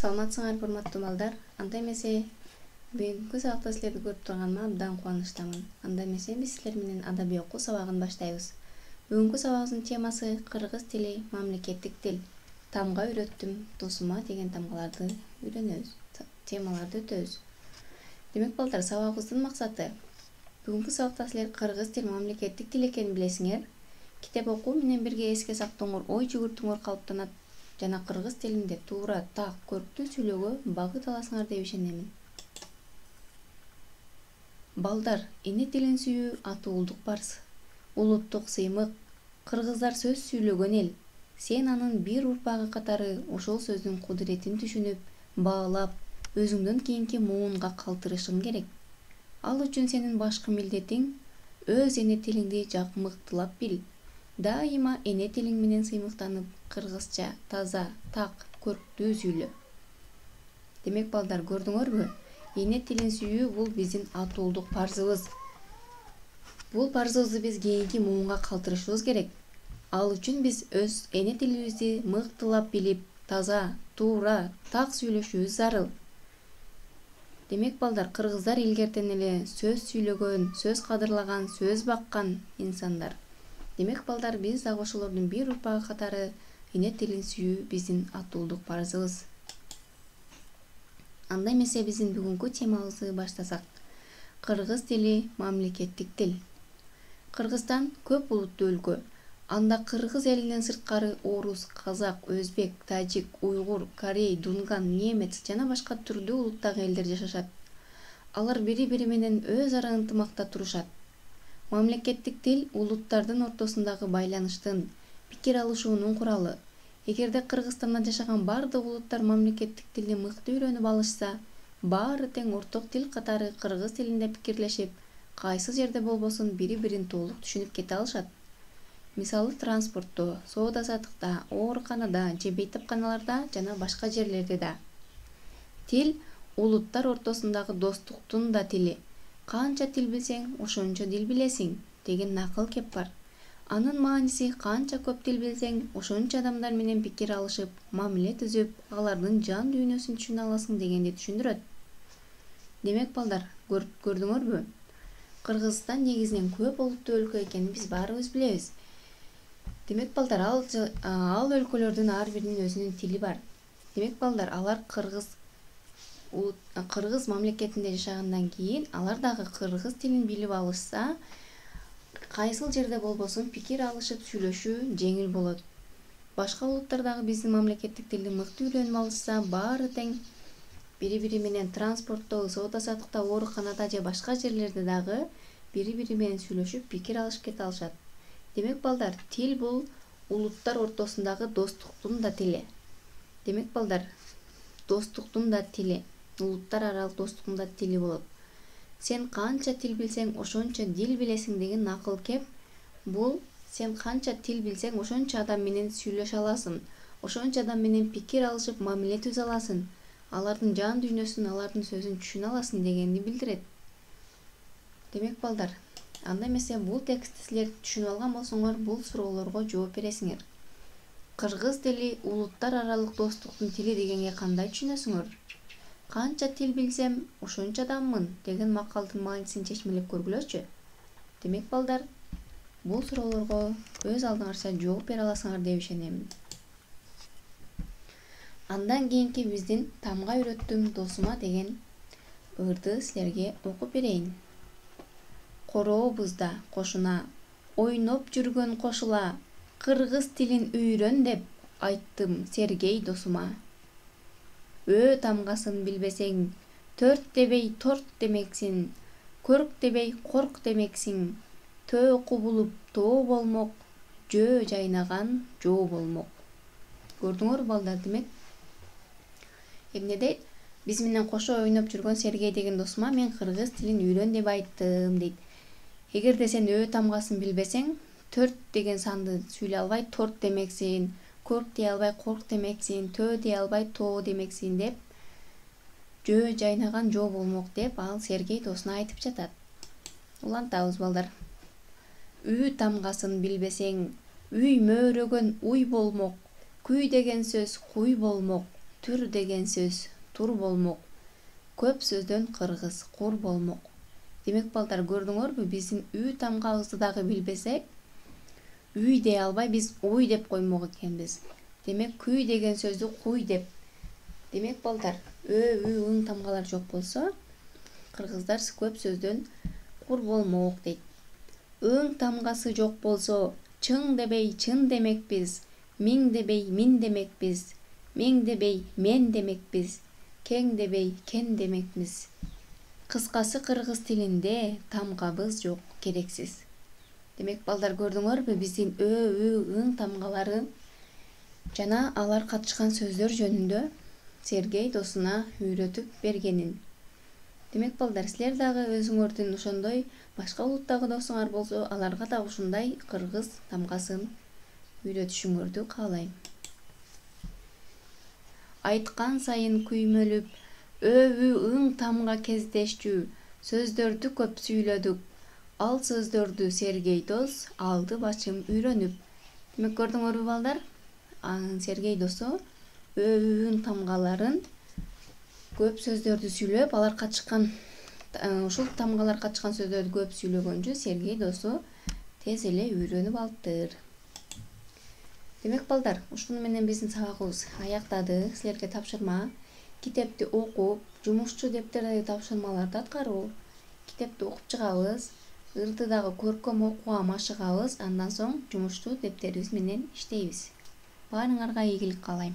саламатсыңарбы урматтуу балдар анда эмесе бүгүнкү сабакта силерди көрүп турганыма абдан кубанычтамын. Анда эмесе биз силер менен адабий окуу сабагын баштайбыз. Бүгүнкү сабагыбыздын темасы кыргыз тили мамлекеттик тил. Тамга үйрөттүм досума деген тамгаларды үйрөнөбүз темаларды өтөбүз. Демек балдар сабагыбыздын максаты бүгүнкү сабакта силер кыргыз тил мамлекеттик тил экенин билесиңер. Китеп окуу менен бирге эске сактооңор ой жүгүртүүңөр калыптанат жана кыргыз тилинде туура так көрктүү сүйлөөгө багыт аласыңар деп ишенемин балдар эне тилин сүйүү атуулдук парз улуттук сыймык кыргыздар сөз сүйлөгөн эл. Сен анын бир урпагы катары ошол сөздүн кудуретин түшүнүп баалап өзүңдөн кийинки муунга калтырышың керек. Ал үчүн сенин башкы милдетиң өз эне тилиңди мыктылап бил. Дайыма эне тилиң менен сыймыктанып кыргызча таза так көрктүү сүйлө демек балдар көрдүңөрбү? Эне тилин сүйүү бул биздин атуулдук парзыбыз. Бул парзыбызды биз кийинки муунга калтырышыбыз керек. Ал үчүн биз өз эне тилибизди мыктылап билип таза туура так сүйлөшүүбүз зарыл. Демек балдар кыргыздар илгертен эле сөз сүйлөгөн сөз кадырлаган сөз баккан инсандар. Демек балдар биз дагы ошолордун бир урпагы катары эне тилин сүйүү биздин атуулдук парзыбыз анда эмесе биздин бүгүнкү темабызды баштасак кыргыз тили мамлекеттик тил. Кыргызстан көп улуттуу өлкө. Анда кыргыз элинен сырткары орус казак өзбек тажик уйгур корей дунган немец жана башка түрдүү улуттагы элдер жашашат. Алар бири бири менен өз ара ынтымакта турушат. Мамлекеттик тил улуттардын ортосундагы байланыштын пикир алышуунун куралы. Эгерде кыргызстанда жашаган баардык улуттар мамлекеттик тилди мыкты үйрөнүп алышса баары тең орток тил катары кыргыз тилинде пикирлешип кайсы жерде болбосун бири бирин толук түшүнүп кете алышат. Мисалы транспортто соода саттыкта ооруканада же бейтапканаларда жана башка жерлерде да. Тил улуттар ортосундагы достуктун да тили. Канча тил билсең ошончо дил билесиң деген накыл кеп бар анын мааниси канча көп тил билсең ошончо адамдар менен пикир алышып мамиле түзүп алардын жан дүйнөсүн түшүнө аласың дегенди түшүндүрөт. Демек балдар көрдүңөрбү? Кыргызстан негизинен көп улуттуу өлкө экенин биз баарыбыз билебиз. Демек балдар ал ал өлкөлөрдүн ар биринин өзүнүн тили бар. Демек балдар алар кыргыз кыргыз мамлекетинде жашагандан кийин алар дагы кыргыз тилин билип алышса кайсыл жерде болбосун пикир алышып сүйлөшүү жеңил болот. Башка улуттар дагы биздин мамлекеттик тилди мыкты үйрөнүп алышса баары тең. Бири бири менен транспортто соода саттыкта ооруканада же башка жерлерде дагы бири бири менен сүйлөшүп пикир алышып кете алышат. Демек балдар тил бул улуттар ортосундагы достуктун да тили. Демек балдар достуктун да тили. Улуттар аралык достуктун да тили болот сен канча тил билсең ошончо дил билесиң деген накыл кеп бул сен канча тил билсең ошончо адам менен сүйлөшө аласың ошончо адам менен пикир алышып мамиле түзө аласың алардын жан дүйнөсүн алардын сөзүн түшүнө аласың дегенди билдирет. Демек балдар анда эмесе бул текстти силер түшүнүп алган болсоңор бул суроолорго жооп бересиңер. Кыргыз тили улуттар аралык достуктун тили дегенге кандай түшүнөсүңөр канча тил билсем ошончо адаммын деген макалдын маанисин чечмелеп көргүлөчү демек балдар бул суроолорго өз алдыңарча жооп бере аласыңар деп ишенемин. Андан кийинки биздин тамга үйрөттүм досума деген ырды силерге окуп берейин. Корообузда кошуна ойноп жүргөн кошула кыргыз тилин үйрөн деп айттым сергей досума ө тамгасын билбесең төрт дебей торт демексиң көрк дебей корк демексиң. Төө кубулуп тоо болмок жөө жайнаган жоо болмок. Көрдүңөрбү балдар демек. Эмне дейт биз менен кошо ойноп жүргөн сергей деген досума мен кыргыз тилин үйрөн деп айттым дейт. Эгерде сен ө тамгасын билбесең төрт деген санды сүйлөй албай торт демексиң көрк дей албай корк демексиң төө дей албай тоо демексиң деп жөө жайнаган жоо болмок деп ал сергей досуна айтып жатат. Улантабыз балдар үй тамгасын билбесең үй мөөрөгөн уй болмок күй деген сөз куй болмок түр деген сөз тур болмок көп сөздөн кыргыз кур болмок демек балдар көрдүңөрбү биздин үй тамгабызды дагы билбесек үй дей албай биз уй деп коймок экенбиз демек күй деген сөздү куй деп демек балдар ө ү ың тамгалар жок болсо кыргыздар көп сөздөн кур болмок дейт ың тамгасы жок болсо чың дебей чын демекпиз миң дебей мин демекпиз мең дебей мен демекпиз кең дебей кен демекпиз кыскасы кыргыз тилинде тамгабыз жок керексиз демек балдар көрдүңөрбү биздин ө ү ың тамгалары жана алар катышкан сөздөр жөнүндө сергей досуна үйрөтүп бергенин. Демек балдар силер дагы өзүңөрдүн ошондой башка улуттагы досуңар болсо аларга да ушундай кыргыз тамгасын үйрөтүшүңөрдү каалайм. Айткан сайын күймөлүп ө ү ың тамга кездештүү сөздөрдү көп сүйлөдүк ал сөздөрдү сергей дос алды бачым үйрөнүп. Демек көрдүңөрбү балдар? Сергей досу ө ү ың тамгаларын көп сөздөрдү сүйлөп алар катышкан ушул тамгалар катышкан сөздөрдү көп сүйлөгөнчү сергей досу тез эле үйрөнүп алыптыр. Демек балдар ушуну менен биздин сабагыбыз аяктады. Силерге тапшырма. Китепти окуп жумушчу дептердеги тапшырмаларды аткаруу китепти окуп чыгабыз ырды дагы көркөм окууга машыгабыз андан соң жумушчу дептерибиз менен иштейбиз. Баарыңарга ийгилик каалайм